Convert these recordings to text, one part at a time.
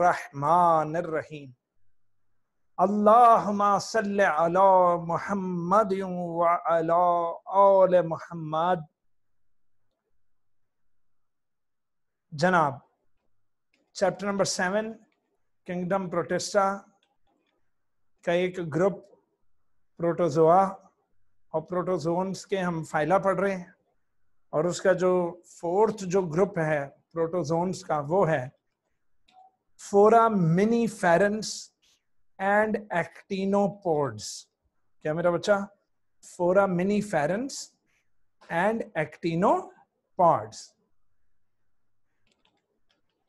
रहमानिर रहीम अल्लाहुम्मा सल्लि अला मुहम्मद व अला आले मुहम्मद जनाब chapter number seven kingdom Protista का एक ग्रुप प्रोटोजोआ और प्रोटोजोन्स के हम फाइला पढ़ रहे हैं और उसका जो फोर्थ जो ग्रुप है प्रोटोजोन्स का वो है फोरा मिनी फेरेंस एंड एक्टिनोपोड्स। क्या मेरा बच्चा? Foraminiferans and actinopods.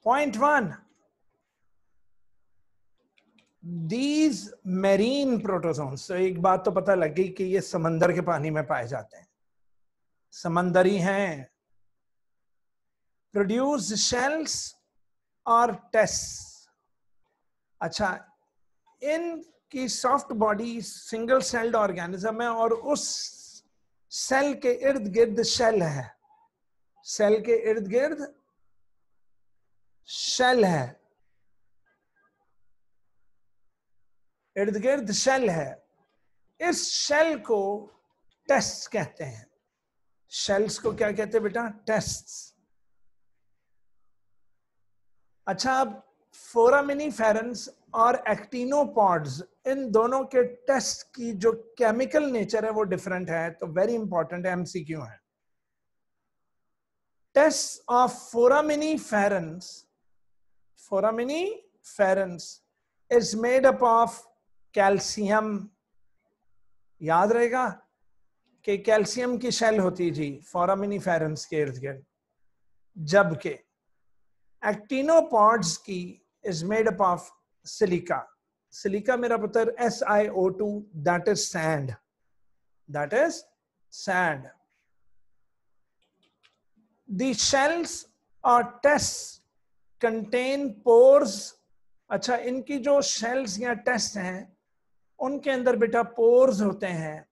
Point one these marine protozoans तो एक बात तो पता लग गई कि ये समंदर के पानी में पाए जाते हैं। समंदरी हैं। प्रोड्यूस शेल्स और टेस्ट अच्छा इनकी soft body single celled organism है और उस सेल के इर्द गिर्द शेल है। सेल के इर्द गिर्द शेल है। इर्द गिर्द शेल है। इस शेल को टेस्ट कहते हैं। शेल्स को क्या कहते हैं बेटा? टेस्ट अच्छा अब फोरामिनी फेरेंस और एक्टिनोपॉड्स इन दोनों के टेस्ट की जो केमिकल नेचर है, वो डिफरेंट है तो वेरी इंपॉर्टेंट एमसीक्यू है test of foraminiferans foraminiferans is made up of calcium, याद रहेगा कि कैल्शियम की शेल होती थी फोरामिनी फेरेंस के इर्द गिर्द, जबकि एक्टिनोपॉड्स की is made up of silica silica मेरा पुत्र S I O two that is sand that is sand shells और टेस्ट कंटेन पोर्स अच्छा इनकी जो शेल्स या टेस्ट हैं उनके अंदर बेटा पोर्स होते हैं।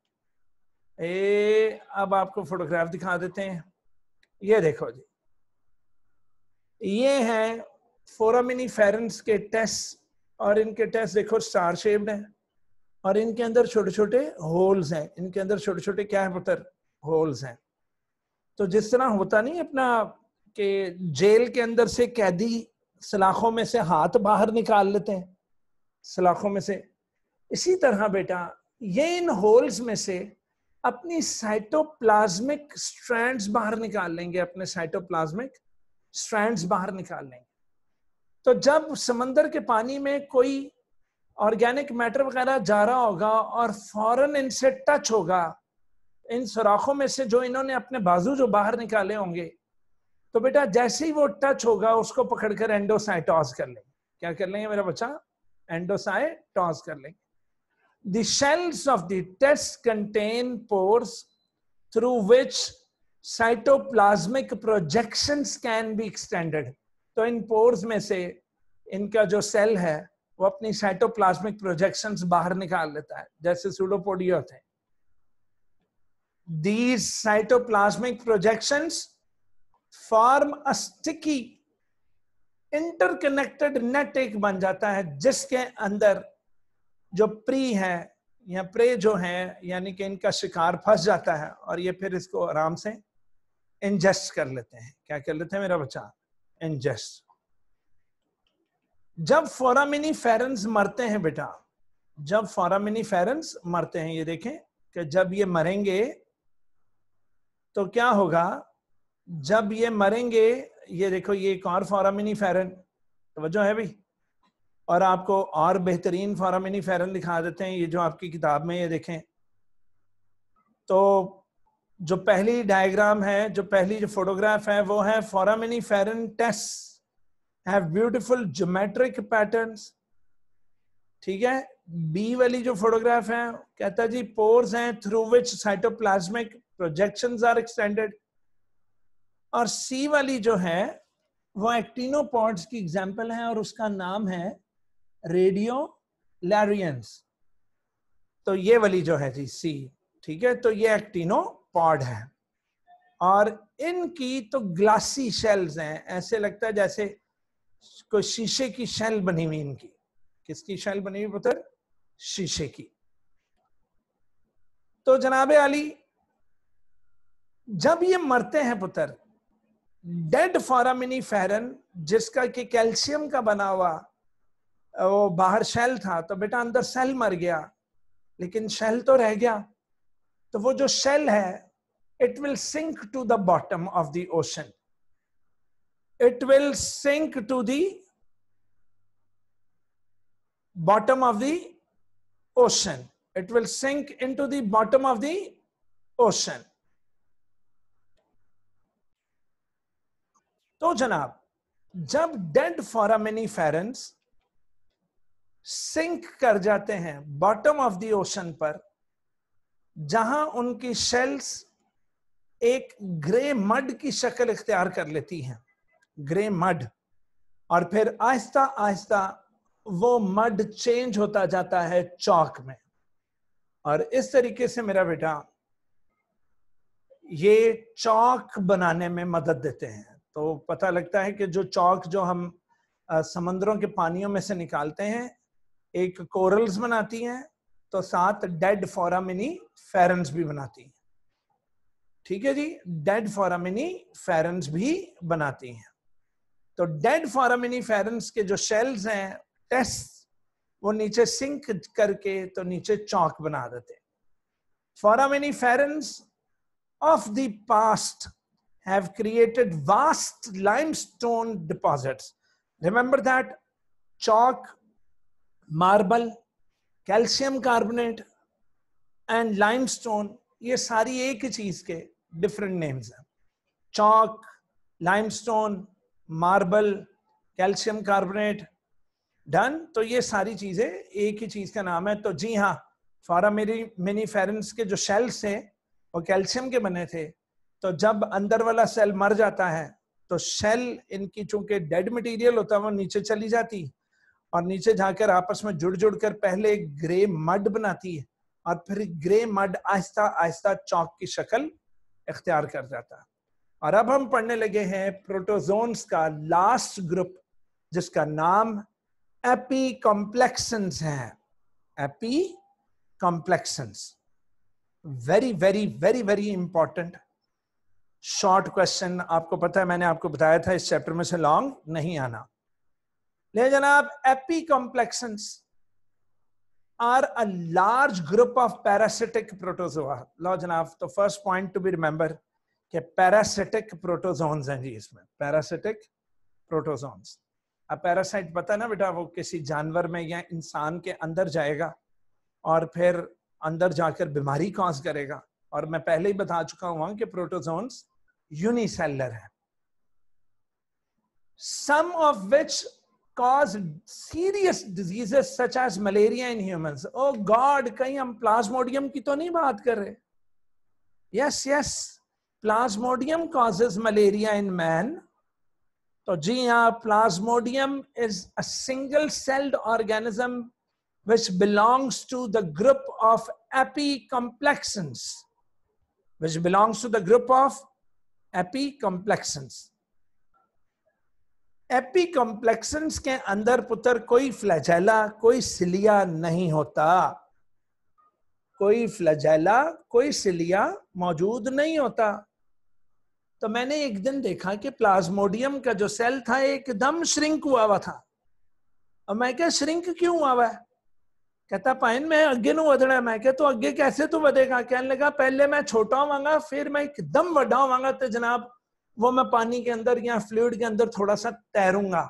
ए, अब आपको फोटोग्राफ दिखा देते हैं। ये देखो जी। ये हैं फोरामिनी फेरेंस के टेस्ट, और इनके टेस्ट देखो स्टार शेप्ड हैं, और इनके अंदर छोटे छोटे होल्स हैं। इनके अंदर छोटे छोटे क्या है, पुत्र? होल्स हैं। तो जिस तरह होता नहीं अपना कि जेल के अंदर से कैदी सलाखों में से हाथ बाहर निकाल लेते हैं। सलाखों में से इसी तरह बेटा, ये इन होल्स में से अपनी साइटोप्लाज्मिक स्ट्रैंड्स बाहर निकाल लेंगे, अपने साइटोप्लाज्मिक स्ट्रैंड्स बाहर निकाल लेंगे। तो जब समंदर के पानी में कोई ऑर्गेनिक मैटर वगैरह जा रहा होगा और फ़ौरन इनसे टच होगा, इन सुराखों में से जो इन्होंने अपने बाजू जो बाहर निकाले होंगे तो बेटा जैसे ही वो टच होगा, उसको पकड़कर एंडोसाइटॉस कर लेंगे। क्या कर लेंगे मेरा बच्चा? एंडोसाइटॉस कर लेंगे। The shells of the test contain pores through which cytoplasmic projections can be extended. तो इन पोर्स में से इनका जो सेल है वो अपनी साइटोप्लाज्मिक प्रोजेक्शंस बाहर निकाल लेता है जैसे सूडोपोडिया होते हैं These cytoplasmic projections form a sticky interconnected net एक बन जाता है जिसके अंदर जो प्री है या प्रे जो है, यानी कि इनका शिकार फंस जाता है और ये फिर इसको आराम से इंजेस्ट कर लेते हैं। क्या कर लेते हैं मेरा बच्चा? इंजेस्ट जब फोरामिनी फेरेंस मरते हैं बेटा, जब फोरामिनी फेरेंस मरते हैं, ये देखें कि जब ये मरेंगे तो क्या होगा? जब ये मरेंगे, ये देखो, ये एक और फोरामिनी फेरन तो है भाई? और आपको और बेहतरीन फॉरामिनी फेरन दिखा देते हैं, ये जो आपकी किताब में ये देखें। तो जो पहली डायग्राम है, जो पहली जो फोटोग्राफ है, वो है foraminiferan test have beautiful geometric patterns ठीक है? बी वाली जो फोटोग्राफ है, कहता जी पोर्स हैं through which cytoplasmic projections are extended और सी वाली जो है, वो एक्टिनोपॉड्स की एग्जांपल है और उसका नाम है रेडियो लैरियंस। तो ये वाली जो है जी, सी, ठीक है? तो ये एक्टिनो पॉड है। और इनकी तो ग्लासी शेल्स हैं। ऐसे लगता है जैसे कोई शीशे की शेल बनी हुई इनकी। किसकी शेल बनी हुई पुत्र? शीशे की। तो जनाबे अली, जब ये मरते हैं पुत्र, डेड फॉरामिनी फेरन, जिसका कि कैल्शियम का बना हुआ वो बाहर शेल था तो बेटा अंदर सेल मर गया। लेकिन शेल तो रह गया। तो वो जो शेल है it will sink to the bottom of the ocean it will sink to the bottom of the ocean. It will sink into the bottom of the ocean. तो जनाब, जब डेड फॉरामिनीफेरेंस सिंक कर जाते हैं बॉटम ऑफ़ द ओशन पर, जहाँ उनकी shells एक ग्रे मड की शक्ल इख्तियार कर लेती हैं। ग्रे मड और फिर आहिस्ता आहिस्ता वो मड चेंज होता जाता है चौक में। और इस तरीके से मेरा बेटा, ये चौक बनाने में मदद देते हैं। तो पता लगता है कि जो चौक जो हम समंदरों के पानियों में से निकालते हैं एक कोरल्स बनाती हैं तो साथ डेड फॉरामिनी फेरेंस भी बनाती हैं। ठीक है जी? डेड फॉरामिनी फेरेंस भी बनाती हैं। तो डेड फॉरामिनी फेरेंस के जो शेल्स हैं टेस्ट वो नीचे सिंक करके तो नीचे चौक बना देते foraminiferans of the past have created vast limestone deposits. Remember that chalk, marble, calcium carbonate and limestone ये सारी एक ही चीज़ के डिफरेंट नेम्स हैं। Chalk limestone marble calcium carbonate done तो ये सारी चीज़ें एक ही चीज़ का नाम है। तो जी हाँ फारा मेरी मिनी फेरेंस के जो शेल्स थे वो कैल्शियम के बने थे। तो जब अंदर वाला सेल मर जाता है तो सेल इनकी चूँकि डेड मटेरियल होता है वो नीचे चली जाती। और नीचे जाकर आपस में जुड़ जुड़ कर पहले ग्रे मड बनाती है और फिर ग्रे मड आहिस्ता आहिस्ता चौक की शक्ल इख्तियार कर जाता है। और अब हम पढ़ने लगे हैं प्रोटोजोन्स का लास्ट ग्रुप जिसका नाम एपी कॉम्प्लेक्सन्स है। Apicomplexans very very very very important short question आपको पता है, मैंने आपको बताया था इस चैप्टर में से लॉन्ग नहीं आना। ले जनाब, apicomplexan are a large group of parasitic protozoa लो जनाब तो first point to be remember कि पैरासिटिक प्रोटोजोन्स हैं जी इसमें। Parasitic protozoans. अब पैरासाइट पता ना बेटा, वो किसी जानवर में या इंसान के अंदर जाएगा और फिर अंदर जाकर बीमारी कॉज करेगा। और मैं पहले ही बता चुका हुआ कि प्रोटोजोन्स यूनिसेलर है। Some of which cause serious diseases such as malaria in humans oh god कहीं हम प्लाज्मोडियम की तो नहीं बात कर रहे yes yes plasmodium causes malaria in man तो जी हाँ plasmodium is a single celled organism which belongs to the group of apicomplexans which belongs to the group of apicomplexans एपी के अंदर पुत्र कोई फ्लैजैला, कोई सिलिया नहीं होता। कोई फ्लैजैला, कोई सिलिया मौजूद नहीं होता। तो मैंने एक दिन देखा कि प्लाज्मोडियम का जो सेल था, एकदम श्रिंक हुआ हुआ था। और मैं क्या, श्रिंक क्यों हुआ हुआ है? कहता पाइन मैं अगे नदना वधना मैं क्या तो अगे कैसे तू बधेगा कहने लगा, पहले मैं छोटा होवांगा, फिर मैं एकदम वड्डा होवांगा। तो जनाब वो मैं पानी के अंदर या फ्लूड के अंदर थोड़ा सा तैरूँगा।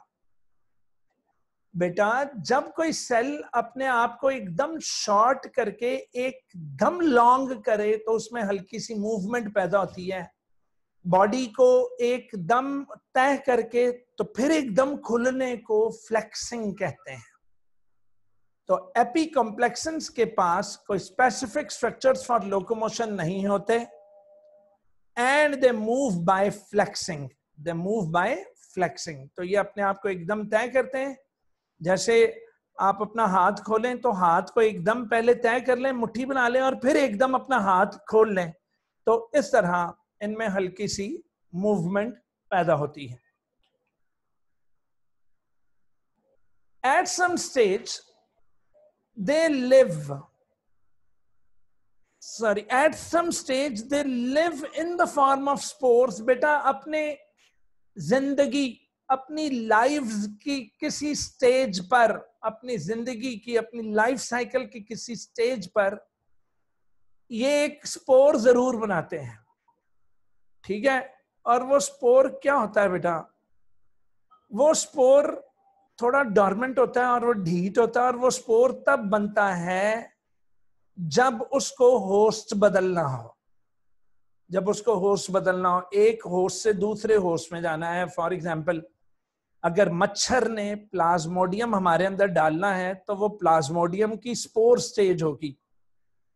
बेटा, जब कोई सेल अपने आप को एकदम शॉर्ट करके एकदम लॉन्ग करे तो उसमें हल्की सी मूवमेंट पैदा होती है। बॉडी को एकदम तय करके तो फिर एकदम खुलने को फ्लेक्सिंग कहते हैं। तो एपी कॉम्प्लेक्सेंस के पास कोई स्पेसिफिक स्ट्रक्चर्स फॉर लोकोमोशन नहीं होते। And they move by flexing they move by flexing तो ये अपने आप को एकदम तय करते हैं। जैसे आप अपना हाथ खोलें तो हाथ को एकदम पहले तय कर लें, मुट्ठी बना लें और फिर एकदम अपना हाथ खोल लें। तो इस तरह इनमें हल्की सी मूवमेंट पैदा होती है। At some stage they live sorry at some stage they live in the form of sports बेटा, अपने ज़िंदगी, अपनी लाइफ की किसी स्टेज पर, अपनी ज़िंदगी की, अपनी लाइफ साइकिल की किसी स्टेज पर ये एक स्पोर ज़रूर बनाते हैं। ठीक है? और वो स्पोर क्या होता है बेटा? वो स्पोर थोड़ा डॉर्मेंट होता है और वो ढीट होता है और वो स्पोर तब बनता है जब उसको होस्ट बदलना हो, जब उसको होस्ट बदलना हो, एक होस्ट से दूसरे होस्ट में जाना है। फॉर एग्ज़ाम्पल अगर मच्छर ने प्लाज्मोडियम हमारे अंदर डालना है तो वो प्लाज्मोडियम की स्पोर स्टेज होगी।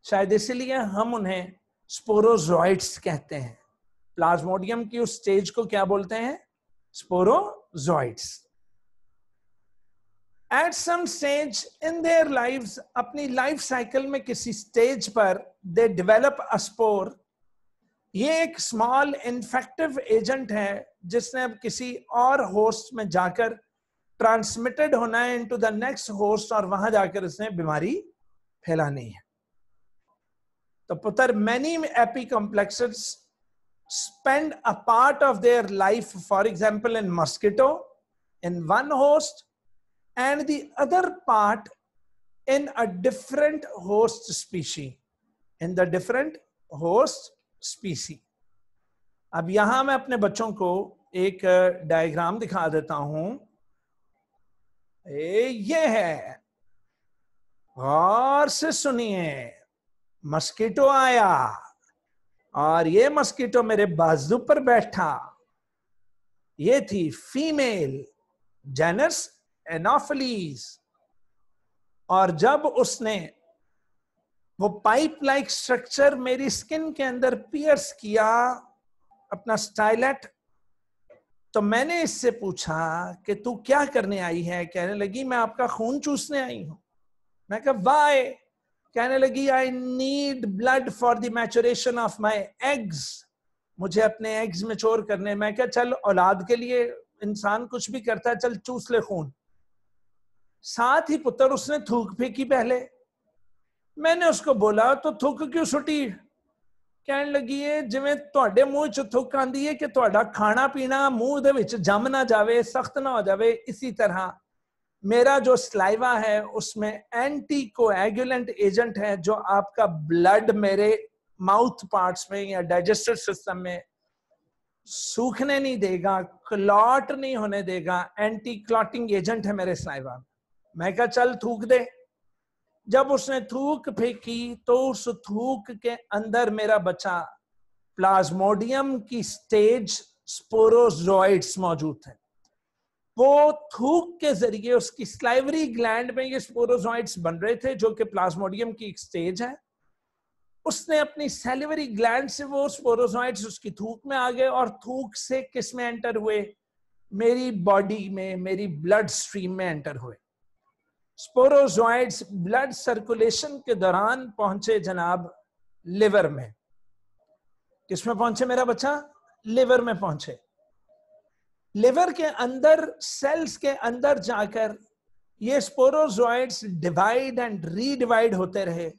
शायद इसीलिए हम उन्हें स्पोरोजॉइड्स कहते हैं। प्लाज्मोडियम की उस स्टेज को क्या बोलते हैं? Sporozoites. At some stage in their lives अपनी लाइफ साइकिल में किसी स्टेज पर दे डेवलप अ स्पोर ये एक स्मॉल इन्फेक्टिव एजेंट है, जिसने अब किसी और होस्ट में जाकर ट्रांसमिटेड होना है इनटू द नेक्स्ट होस्ट और वहाँ जाकर उसने बीमारी फैलानी है। तो पुत्र many apicomplexes spend a part of their life, for example, in mosquito, in one host and the other part in a different host species in the different host species अब यहाँ मैं अपने बच्चों को एक डायग्राम दिखा देता हूँ ये है गौर से सुनिए मस्कीटो आया और ये मस्कीटो मेरे बाजू पर बैठा ये थी फीमेल जेनस एनोफलीज और जब उसने वो पाइप लाइक स्ट्रक्चर मेरी स्किन के अंदर पियर्स किया, अपना स्टाइलेट तो मैंने इससे पूछा कि तू क्या करने आई है? कहने लगी, मैं आपका खून चूसने आई हूँ। मैं कहा वाई कहने लगी I need blood for the maturation of my eggs मुझे अपने एग्स मेच्योर करने, मैं क्या चल औलाद के लिए इंसान कुछ भी करता है, चल चूस ले खून। साथ ही पुत्र उसने थूक फेंकी पहले मैंने उसको बोला तो थूक क्यों सुटी ਕਹਿਣ ਲੱਗੀ ਏ ਜਿਵੇਂ ਤੁਹਾਡੇ ਮੂੰਹ ਚ ਥੁੱਕ ਆਂਦੀ ਏ ਕਿ ਤੁਹਾਡਾ ਖਾਣਾ ਪੀਣਾ ਮੂੰਹ ਦੇ ਵਿੱਚ ਜੰਮ ਨਾ ਜਾਵੇ ਸਖਤ ਨਾ ਹੋ ਜਾਵੇ ਇਸੇ ਤਰ੍ਹਾਂ मेरा जो स्लाइवा है उसमें एंटी कोएगुलेंट एजेंट है जो आपका ब्लड मेरे माउथ पार्ट्स में या डाइजेस्टिव सिस्टम में सूखने नहीं देगा क्लॉट नहीं होने देगा एंटी क्लॉटिंग एजेंट है मेरे स्लाइवा में मैं क्या चल थूक दे। जब उसने थूक फेंकी तो उस थूक के अंदर मेरा बच्चा प्लाज्मोडियम की स्टेज स्पोरोजॉइड्स मौजूद थे वो थूक के ज़रिए उसकी स्लाइवरी ग्लैंड में ये स्पोरोजॉइड्स बन रहे थे, जो कि प्लाज्मोडियम की एक स्टेज है। उसने अपनी सेलिवरी ग्लैंड से वो स्पोरोजॉइड्स उसकी थूक में आ गए और थूक से किसमें एंटर हुए? मेरी बॉडी में, मेरी ब्लड स्ट्रीम में एंटर हुए। स्पोरोजॉइड्स ब्लड सर्कुलेशन के दौरान पहुँचे जनाब लिवर में। किसमें पहुँचे मेरा बच्चा? लिवर में पहुँचे। लिवर के अंदर सेल्स के अंदर जाकर ये स्पोरोजॉइड्स डिवाइड एंड रीडिवाइड होते रहे।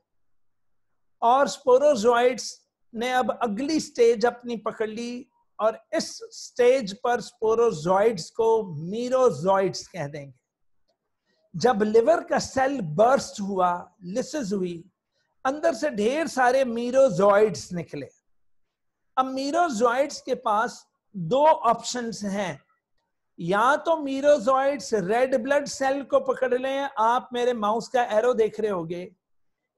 और स्पोरोजॉइड्स ने अब अगली स्टेज अपनी पकड़ ली और इस स्टेज पर स्पोरोजॉइड्स को मीरोजॉइड्स कह देंगे। जब लिवर का सेल बर्स्ट हुआ, लिसिस हुई, अंदर से ढेर सारे मीरोजॉइड्स निकले। अब मीरोजॉइड्स के पास दो ऑप्शंस हैं। या तो मीरोजॉइड्स रेड ब्लड सेल को पकड़ लें, आप मेरे माउस का एरो देख रहे होगे,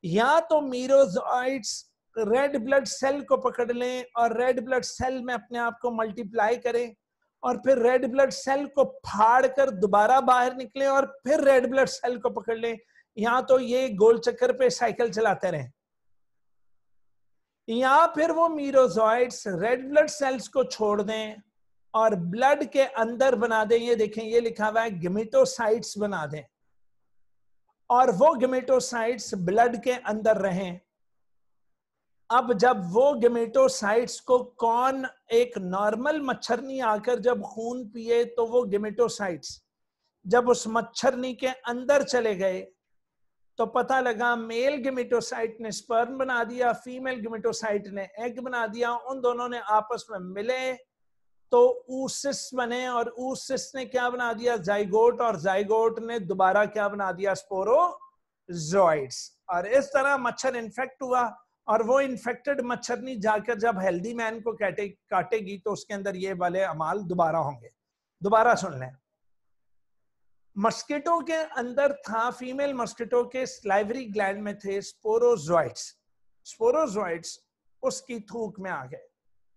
या तो मीरोजॉइड्स रेड ब्लड सेल को पकड़ लें और रेड ब्लड सेल में अपने आप को मल्टीप्लाई करें। और फिर रेड ब्लड सेल को फाड़ कर दोबारा बाहर निकले और फिर रेड ब्लड सेल को पकड़ लें। या तो ये गोल चक्कर पे साइकिल चलाते रहे। या फिर वो मीरोजॉइड्स रेड ब्लड सेल्स को छोड़ दें और ब्लड के अंदर बना दें। ये देखें, ये लिखा हुआ है गिमिटोसाइट्स बना दें। और वो गेमेटोसाइट्स ब्लड के अंदर रहें। अब जब वो गेमेटोसाइट्स को कौन एक नॉर्मल मच्छरनी आकर जब खून पिए तो वो गेमेटोसाइट्स जब उस मच्छरनी के अंदर चले गए तो पता लगा मेल गेमेटोसाइट ने स्पर्म बना दिया, फीमेल गेमेटोसाइट ने एग बना दिया, उन दोनों ने आपस में मिले तो ऊसिस बने और ऊसिस ने क्या बना दिया? जाइगोट और जाइगोट ने दोबारा क्या बना दिया? स्पोरो और इस तरह मच्छर इन्फेक्ट हुआ। और वो इन्फेक्टेड मच्छरनी जाकर जब हेल्दी मैन को काटे, काटेगी तो उसके अंदर ये वाले अमाल दोबारा होंगे। दोबारा सुन लें। मस्किटो के अंदर था फीमेल मस्किटो के स्लाइवरी ग्लैंड में थे स्पोरोजॉइड्स स्पोरोजॉइड्स उसकी थूक में आ गए।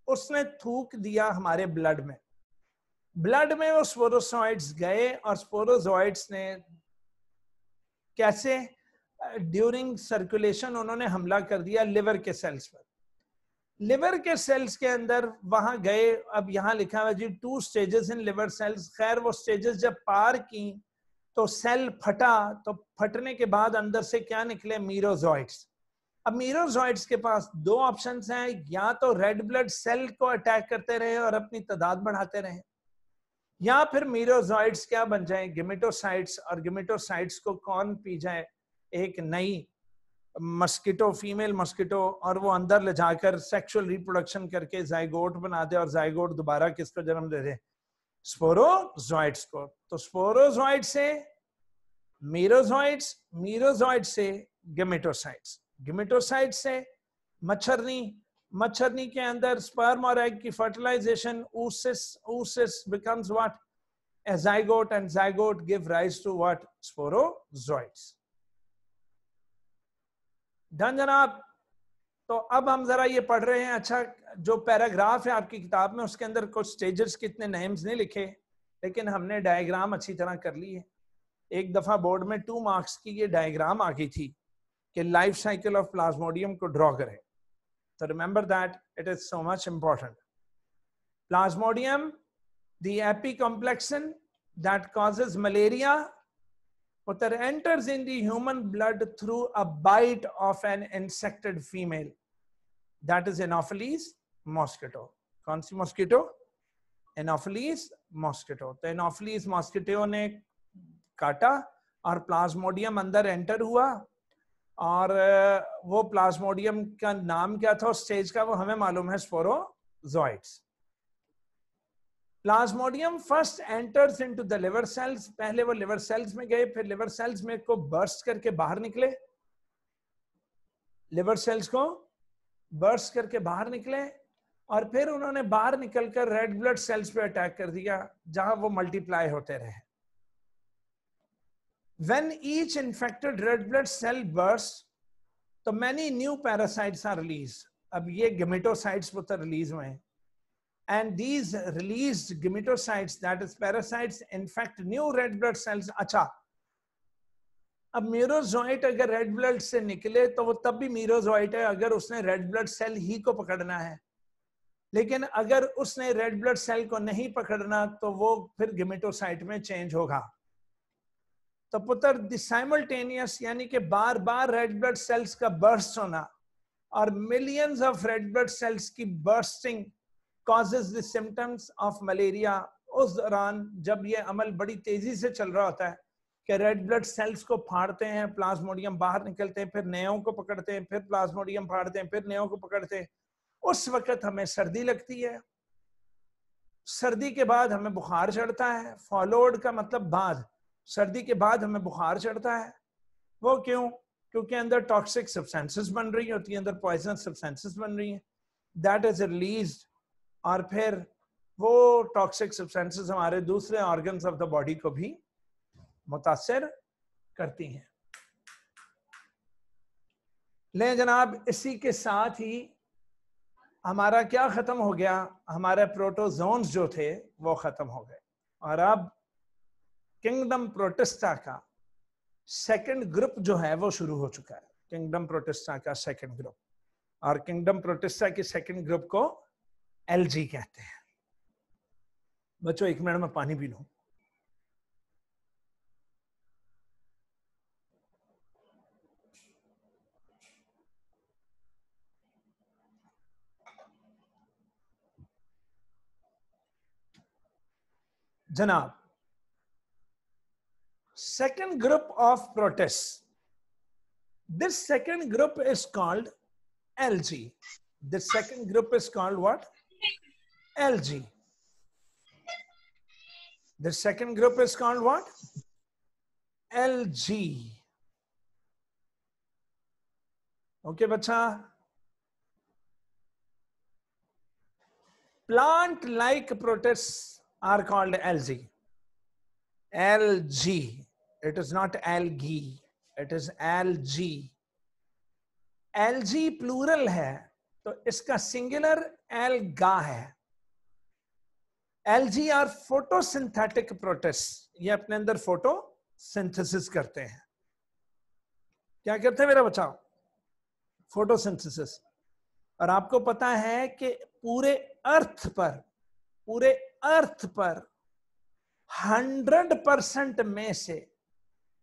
उसने थूक दिया हमारे ब्लड में। ब्लड में वो स्पोरोसॉइड्स गए और स्पोरोजॉइड्स ने कैसे? ड्यूरिंग सर्कुलेशन उन्होंने हमला कर दिया लिवर के सेल्स पर। लिवर के सेल्स के अंदर वहाँ गए, अब यहाँ लिखा हुआ जी two stages in liver cells खैर, वो स्टेजेस जब पार की तो सेल फटा तो फटने के बाद अंदर से क्या निकले? मीरोजॉइड्स अब मीरोजॉइड्स के पास दो ऑप्शन हैं, या तो रेड ब्लड सेल को अटैक करते रहे और अपनी तादाद बढ़ाते रहे, या फिर मीरोजॉइड्स क्या बन जाए? गिमिटोसाइट्स और गिमिटोसाइट्स को कौन पी जाए? एक नई मस्किटो फीमेल मस्किटो और वो अंदर ले जाकर सेक्सुअल रिप्रोडक्शन करके जाइगोट बना दे और जाइगोट दोबारा किसको जन्म दे दे? स्पोरोजॉइड्स को तो स्पोरोजॉइड से मीरोजॉइड्स मीरोजॉइड से गेमेटोसाइट्स गेमेटोसाइट से मच्छरनी मच्छरनी के अंदर स्पर्म और एग की fertilisation oosis oosis becomes what? A zygote and zygote give rise to what? Done जनाब। तो अब हम जरा ये पढ़ रहे हैं अच्छा जो पैराग्राफ है आपकी किताब में, उसके अंदर कुछ स्टेजेस कितने नेम्स नहीं लिखे, लेकिन हमने डायग्राम अच्छी तरह कर ली है। एक दफ़ा बोर्ड में टू मार्क्स की ये डायग्राम आ गई थी कि लाइफ साइकिल ऑफ़ प्लाज्मोडियम को ड्रॉ करें। तो remember that it is so much important Plasmodium the apicomplexan that causes enters in the human blood through a bite of an insected female. That is Anopheles, mosquito. कौन सी mosquito Anopheles mosquito तो Anopheles mosquito ने काटा और Plasmodium अंदर enter हुआ और वो प्लाज्मोडियम का नाम क्या था उस स्टेज का वो हमें मालूम है sporozoites Plasmodium first enters into the liver cells पहले वो लिवर सेल्स में गए, फिर लिवर सेल्स में को बर्स्ट करके बाहर निकले। लिवर सेल्स को बर्स्ट करके बाहर निकले और फिर उन्होंने बाहर निकलकर रेड ब्लड सेल्स पे अटैक कर दिया, जहाँ वो मल्टीप्लाई होते रहे। When each infected red blood cell bursts तो many new parasites are released अब ये गेमेटोसाइट्स पुत्र रिलीज़ हुए हैं। And these released gametocytes, that is parasites, infect new red blood cells. अच्छा अब मीरोजोइट अगर रेड ब्लड से निकले तो वो तब भी मीरोजोइट है अगर उसने रेड ब्लड सेल ही को पकड़ना है। लेकिन अगर उसने रेड ब्लड सेल को नहीं पकड़ना तो वो फिर गिमेटोसाइट में चेंज होगा। तो पुत्र साइमल्टेनियस यानी कि बार बार रेड ब्लड सेल्स का बर्स्ट होना, और millions of red blood cells की bursting causes the symptoms of malaria. उस दौरान जब ये अमल बड़ी तेज़ी से चल रहा होता है कि रेड ब्लड सेल्स को फाड़ते हैं प्लाज्मोडियम बाहर निकलते हैं, फिर नयों को पकड़ते हैं, फिर प्लाज्मोडियम फाड़ते हैं, फिर नयों को पकड़ते हैं, उस वक्त हमें सर्दी लगती है। सर्दी के बाद हमें बुखार चढ़ता है। फॉलोड का मतलब बाद। सर्दी के बाद हमें बुखार चढ़ता है। वो क्यों? क्योंकि अंदर टॉक्सिक सब्सटेंसेस बन रही होती है, अंदर पॉइजनस सब्सटेंसेस बन रही है। दैट इज़ रिलीज्ड और फिर वो टॉक्सिक सब्सटेंसेस हमारे दूसरे ऑर्गन्स ऑफ़ द बॉडी को भी मुतासर करती हैं। ले जनाब, इसी के साथ ही हमारा क्या खत्म हो गया? हमारे प्रोटोजोन्स जो थे, वो खत्म हो गए। और अब किंगडम प्रोटेस्टा का सेकंड ग्रुप जो है, वो शुरू हो चुका है। किंगडम प्रोटेस्टा का सेकंड ग्रुप और किंगडम प्रोटेस्टा के सेकंड ग्रुप को एल जी कहते हैं। बच्चों, एक मिनट में पानी पी लू। जनाब second group of protist this second group is called algae this second group is called what lg the second group is called what lg okay bacha plant like protists are called algae algae it is not algae it is algae algae plural है तो इसका singular alga है algae are photosynthetic protist ये अपने अंदर photo synthesis करते हैं। क्या करते हैं मेरा बच्चा फोटोसिंथेसिस और आपको पता है कि पूरे अर्थ पर, पूरे अर्थ पर हंड्रेड परसेंट में से,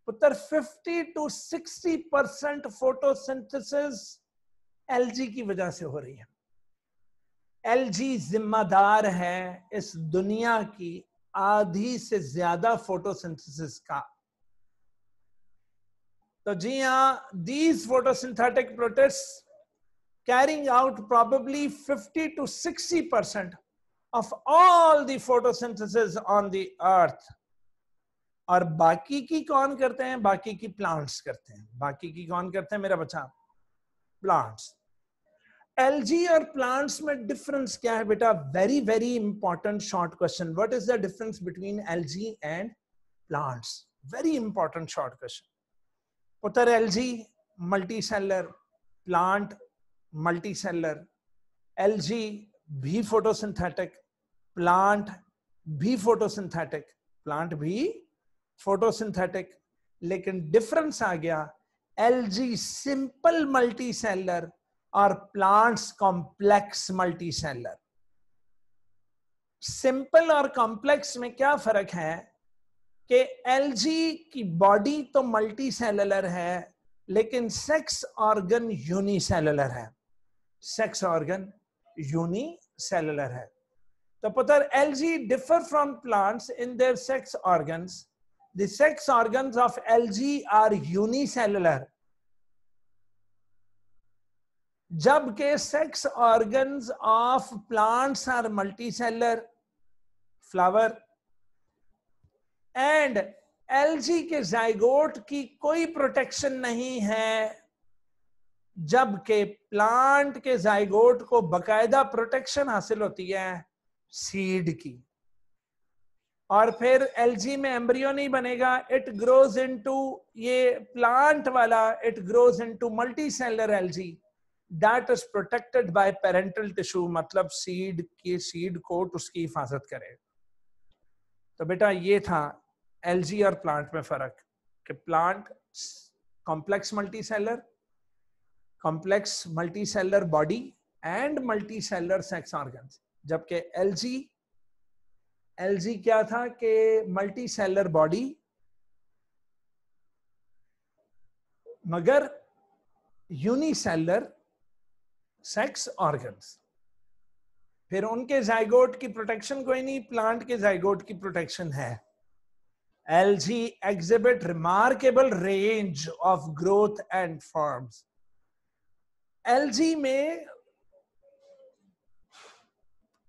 पुत्र fifty to sixty percent photosynthesis algae की वजह से हो रही है। एलजी जिम्मेदार है इस दुनिया की आधी से ज़्यादा फोटोसिंथेसिस का। तो जी हाँ these photosynthetic protist carrying out probably 50 to 60 percent of all the photosynthesis on the earth और बाकी की कौन करते हैं? बाकी की प्लांट्स करते हैं। बाकी की कौन करते हैं? मेरा बच्चा प्लांट्स एलजी और प्लांट्स में डिफरेंस क्या है बेटा? Very very important short question what is the difference between algae and plants very important short question Uttar algae multicellular plant multicellular algae भी फोटोसिंथेटिक प्लांट भी फोटोसिंथेटिक प्लांट भी photosynthetic लेकिन difference आ गया algae simple multicellular plants complex multicellular simple और complex में क्या फ़र्क है कि एलजी की बॉडी तो मल्टी सेलुलर है, लेकिन सेक्स ऑर्गन यूनिसेलुलर है। सेक्स ऑर्गन यूनिसेलुलर है। तो पुत्र algae differ from plants in their sex organs the sex organs of algae are unicellular जबकि sex organs of plants are multicellular flower and algae के zygote की कोई protection नहीं है, जबकि प्लांट के जाइगोट को बकायदा प्रोटेक्शन हासिल होती है सीड की। और फिर एलजी में एम्ब्रियो नहीं बनेगा इट ग्रोज इनटू ये प्लांट वाला it grows into multicellular algae that is protected by parental tissue मतलब सीड की सीड कोट उसकी हिफाजत करे। तो बेटा ये था एलजी और प्लांट में फ़र्क कि plant complex multicellular complex multicellular body and multicellular sex organ जबकि एलजी एलजी क्या था कि मल्टी सेलर बॉडी मगर यूनिसेलर सेक्स ऑर्गन्स फिर उनके जाइगोट की प्रोटेक्शन कोई नहीं प्लांट के जाइगोट की प्रोटेक्शन है। Algae exhibit remarkable range of growth and forms algae में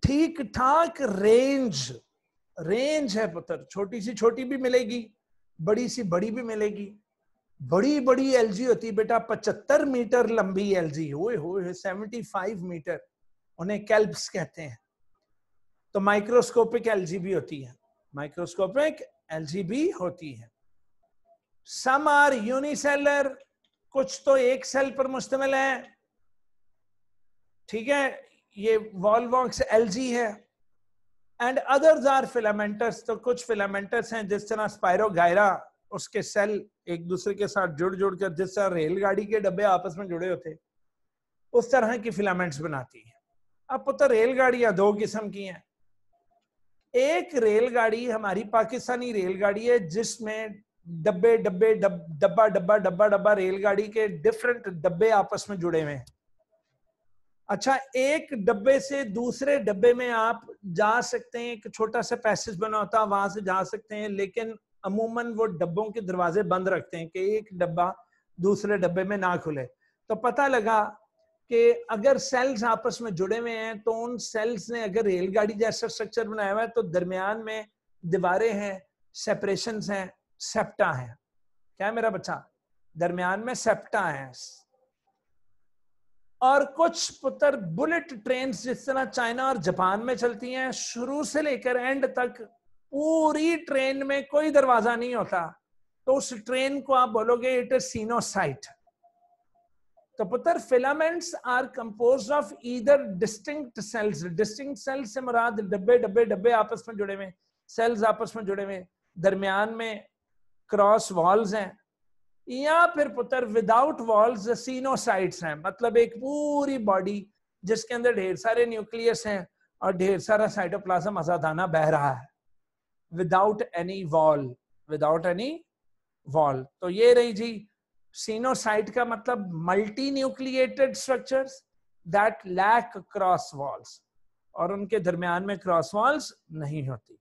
ठीक ठाक रेंज रेंज है पुत्र। छोटी सी छोटी भी मिलेगी, बड़ी सी बड़ी भी मिलेगी। बड़ी बड़ी एलजी होती है, बेटा, पचहत्तर मीटर लंबी एलजी हुए हुए सेवेंटी फाइव मीटर, उन्हें कैल्प्स कहते हैं। तो माइक्रोस्कोपिक एलजी भी होती है। माइक्रोस्कोपिक एलजी भी होती है। सम आर यूनिसेलर कुछ तो एक सेल पर मुश्तमिल है। ठीक है, ये वॉलवॉक्स एलजी है। एंड अदर्स आर फिलामेंटर्स तो कुछ फिलामेंटर्स हैं, जिस तरह स्पायरो गायरा उसके सेल एक दूसरे के साथ जुड़ जुड़ कर, जिस तरह रेलगाड़ी के डब्बे आपस में जुड़े होते, उस तरह की फिलामेंट्स बनाती है। अब पुत्र रेलगाड़ियाँ दो किस्म की हैं। एक रेलगाड़ी हमारी पाकिस्तानी रेलगाड़ी है, जिसमें डब्बे डब्बे डब्बा डब्बा डब्बा डब्बा रेलगाड़ी के डिफरेंट डब्बे आपस में जुड़े हुए हैं। अच्छा एक डब्बे से दूसरे डब्बे में आप जा सकते हैं, एक छोटा सा पैसेज बना होता है वहाँ से जा सकते हैं, लेकिन अमूमन वो डब्बों के दरवाजे बंद रखते हैं कि एक डब्बा दूसरे डब्बे में ना खुले। तो पता लगा कि अगर सेल्स आपस में जुड़े हुए हैं तो उन सेल्स ने अगर रेलगाड़ी जैसा स्ट्रक्चर बनाया हुआ है तो दरमियान में दीवारें हैं सेपरेशन हैं, सेप्टा है। क्या है मेरा बच्चा? दरमियान में सेप्टा है। और कुछ पुत्र बुलेट ट्रेन जिस तरह चाइना और जापान में चलती हैं, शुरू से लेकर एंड तक पूरी ट्रेन में कोई दरवाज़ा नहीं होता। तो उस ट्रेन को आप बोलोगे इट इज़ सीनोसाइट तो पुत्र filaments are compose of either distinct cells distinct cells से मुराद डब्बे डब्बे डब्बे आपस में जुड़े हुए सेल्स आपस में जुड़े हुए दरमियान में क्रॉस वॉल्स हैं। या फिर पुत्र विदाउट वॉल्स सीनोसाइट्स हैं। मतलब एक पूरी बॉडी जिसके अंदर ढेर सारे न्यूक्लियस हैं और ढेर सारा साइटोप्लाज्म आजादाना बह रहा है। Without any wall without any wall तो ये रही जी सीनोसाइट का मतलब multinucleated structures that lack cross walls और उनके दरमियान में क्रॉस वॉल्स नहीं होती।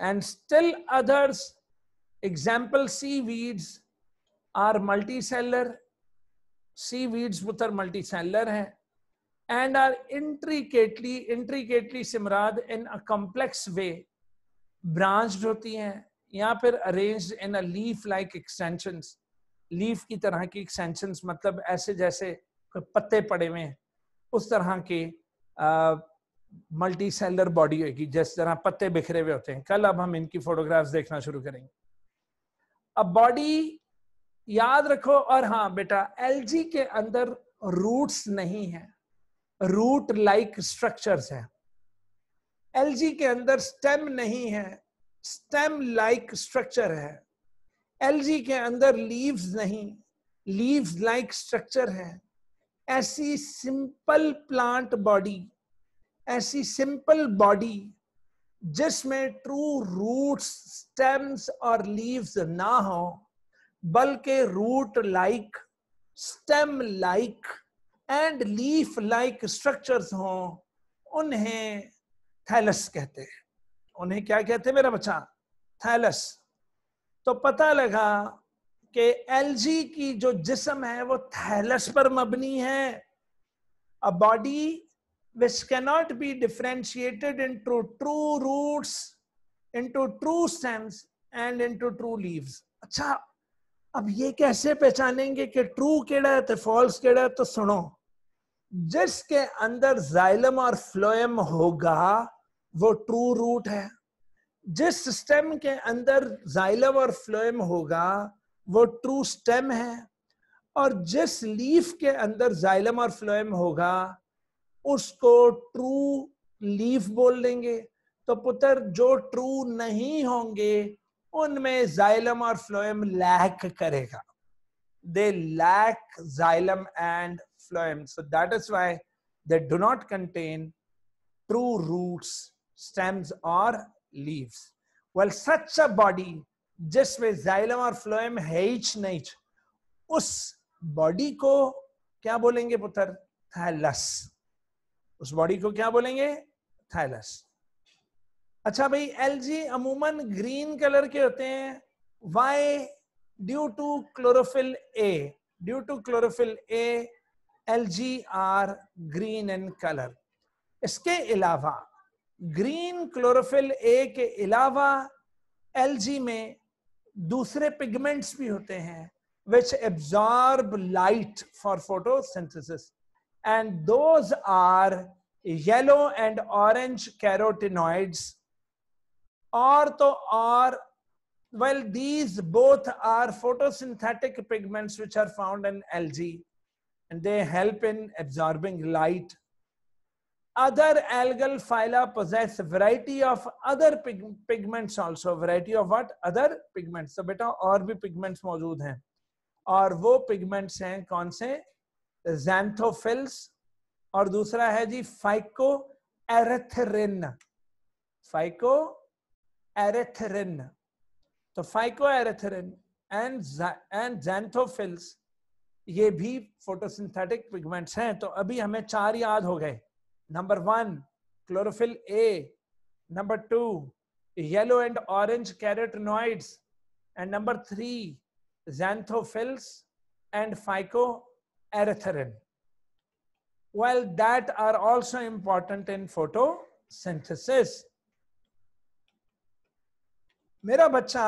And still others example seaweeds are multicellular seaweeds बुतर multicellular है and are intricately intricately सिमराद in a complex way branch होती हैं, या फिर arrange in a leaf like extension leaf की तरह की एक्सटेंशन मतलब ऐसे जैसे पत्ते पड़े हुए उस तरह के मल्टी सेलर बॉडी होगी जिस तरह पत्ते बिखरे हुए होते हैं। कल अब हम इनकी फोटोग्राफ्स देखना शुरू करेंगे। अब बॉडी याद रखो, और हाँ बेटा एलजी के अंदर रूट्स नहीं है। रूट लाइक स्ट्रक्चर्स है। एलजी के अंदर स्टेम नहीं है, स्टेम लाइक स्ट्रक्चर है। एलजी के अंदर लीव्स नहीं लीव्स लाइक स्ट्रक्चर है। ऐसी सिंपल प्लांट बॉडी ऐसी सिंपल बॉडी जिसमें ट्रू रूट्स स्टेम्स और लीव्स ना हो, बल्कि root like stem like and leaf like structures हों, उन्हें थैलस कहते हैं। उन्हें क्या कहते हैं मेरा बच्चा? थैलस। तो पता लगा कि एलजी की जो जिस्म है, वो थैलस पर मबनी है। A body which cannot be differentiated into true roots into true stems and into true leaves अच्छा अब ये कैसे पहचानेंगे कि ट्रू केड़ा है तो फॉल्स केड़ा है तो सुनो। जिसके अंदर जाइलम और फ्लोएम होगा वो ट्रू रूट है। जिस स्टेम के अंदर जाइलम और फ्लोएम होगा, वो ट्रू स्टेम है। और जिस लीफ के अंदर जाइलम और फ्लोएम होगा, उसको ट्रू लीफ बोल देंगे। तो पुत्र, जो ट्रू नहीं होंगे, उनमें जाइलम और फ्लोएम लैक करेगा। They lack xylem and phloem so that is why they do not contain true roots stems और leaves well such a body जिसमें जाइलम और फ्लोएम है ही नहीं, उस बॉडी को क्या बोलेंगे पुत्र? थैलस उस बॉडी को क्या बोलेंगे? थैलस अच्छा भाई एलजी अमूमन ग्रीन कलर के होते हैं। Why due to chlorophyll a due to chlorophyll a algae are green in colour इसके अलावा ग्रीन क्लोरोफिल ए के अलावा एलजी में दूसरे पिगमेंट्स भी होते हैं which absorb light for photosynthesis and those are yellow and orange carotenoid और तो और well these both are photosynthetic pigments which are found in algae and they help in absorbing light other algal phyla possess variety of other pig pigments also variety of what other pigments so beta और भी pigments मौजूद हैं और वो pigments हैं कौन से xanthophylls और दूसरा है जी फाइको एरेथरिन फाइको एरेथरिन तो phycoerythrin and and xanthophylls ये भी फोटोसिंथेटिक पिगमेंट्स हैं तो अभी हमें चार याद हो गए number one chlorophyll A. Number two, yellow and orange carotenoids. And number three, xanthophylls and phycoerythrin. Well, that are also important in photosynthesis. मेरा बच्चा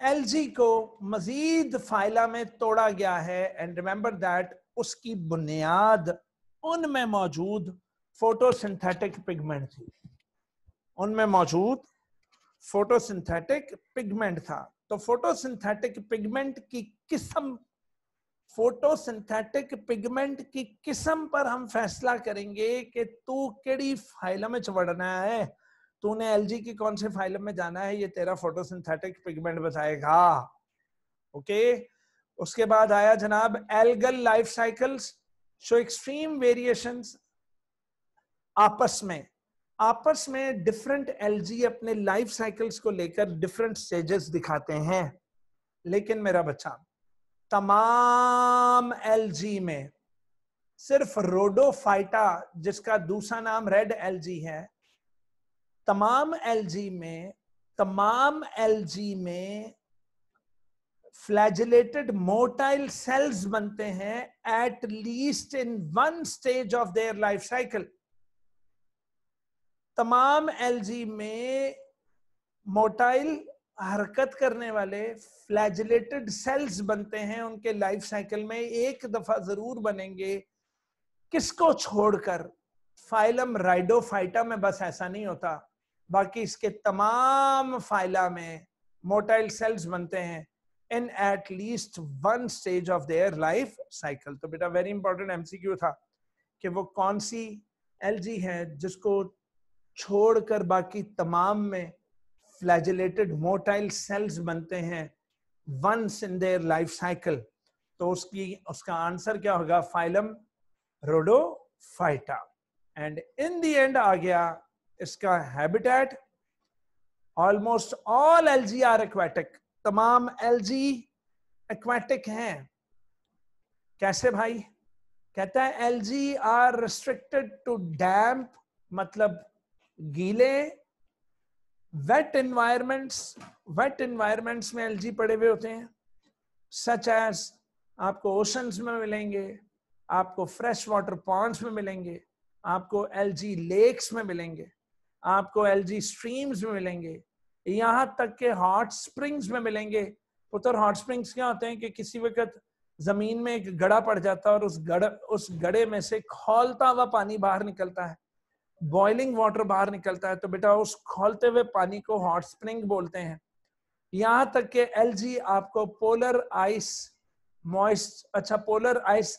एलजी को मजीद फाइला में तोड़ा गया है एंड रिमेंबर दैट उसकी बुनियाद उनमें मौजूद फोटोसिंथेटिक पिगमेंट थी। उनमें मौजूद फोटोसिंथेटिक पिगमेंट था। तो फोटोसिंथेटिक पिगमेंट की किस्म फोटोसिंथेटिक पिगमेंट की किस्म पर हम फैसला करेंगे कि तू केड़ी फ़ाइल में चढ़ना है? तूने एलजी की कौन से फ़ाइल में जाना है? ये तेरा फोटोसिंथेटिक पिगमेंट बताएगा। ओके? उसके बाद आया जनाब algal life cycles. Show extreme variations आपस में आपस में डिफरेंट एलजी अपने लाइफ साइकिल्स को लेकर डिफरेंट स्टेजेस दिखाते हैं। लेकिन मेरा बच्चा, तमाम एलजी में, सिर्फ़ रोडोफाइटा जिसका दूसरा नाम रेड एलजी है, तमाम एलजी में, तमाम एलजी में फ्लैजिलेटेड मोटाइल सेल्स बनते हैं at least in one stage of their life cycle तमाम एलजी में मोटाइल हरकत करने वाले फ्लैजिलेटेड सेल्स बनते हैं उनके लाइफ साइकिल में। एक दफ़ा ज़रूर बनेंगे। किसको छोड़कर? फाइलम राइडोफाइटा में बस ऐसा नहीं होता। बाकी इसके तमाम फाइला में मोटाइल सेल्स बनते हैं in at least one stage of their life cycle तो बेटा वेरी इंपॉर्टेंट एमसीक्यू था कि वो कौन सी एलजी है जिसको छोड़कर बाकी तमाम में फ्लैजिलेटेड मोटाइल सेल्स बनते हैं once in their life cycle तो उसकी, उसका आंसर क्या होगा? Phylum Rhodophyta and in the end आ गया इसका habitat almost all algae are aquatic तमाम एलजी एक्वेटिक हैं। कैसे भाई? कहता है algae are restricted to damp मतलब गीले वेट एनवायरमेंट्स वेट एनवायरमेंट्स में एलजी पड़े हुए होते हैं। सच एज आपको ओशंस में मिलेंगे, आपको फ्रेश वाटर पॉन्ड्स में मिलेंगे, आपको एलजी लेक्स में मिलेंगे, आपको एलजी स्ट्रीम्स में मिलेंगे, यहाँ तक के हॉट स्प्रिंग्स में मिलेंगे। पुत्र हॉट स्प्रिंग्स क्या होते हैं कि किसी वक्त ज़मीन में एक गड़ा पड़ जाता है और उस गड़, उस गड़े में से खोलता हुआ पानी बाहर निकलता है। बॉइलिंग वाटर बाहर निकलता है तो बेटा उस खोलते हुए पानी को हॉट स्प्रिंग बोलते हैं। यहाँ तक के एलजी आपको पोलर आइस मॉइस्ट अच्छा पोलर आइस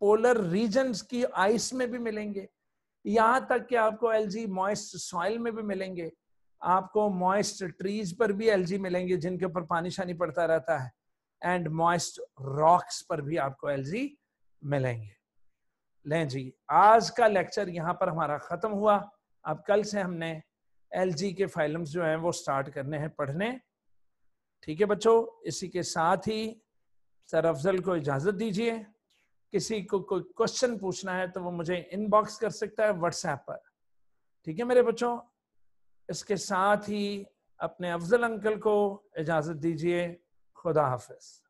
पोलर रीजन्स की आइस में भी मिलेंगे। यहाँ तक कि आपको एलजी मॉइस्ट सॉइल में भी मिलेंगे। आपको मॉइस्ट ट्रीज पर भी एलजी मिलेंगे, जिनके ऊपर पानी शानी पड़ता रहता है। एंड मॉइस्ट रॉक्स पर भी आपको एलजी मिलेंगे। लें जी, आज का लेक्चर यहाँ पर हमारा ख़त्म हुआ। अब कल से हमने एलजी के फाइलम्स जो हैं वो स्टार्ट करने हैं पढ़ने। ठीक है बच्चों? इसी के साथ ही सर अफजल को इजाज़त दीजिए। किसी को कोई क्वेश्चन पूछना है तो वो मुझे इनबॉक्स कर सकता है व्हाट्सएप पर। ठीक है मेरे बच्चों? इसके साथ ही अपने अफजल अंकल को इजाज़त दीजिए। खुदा हाफिज़।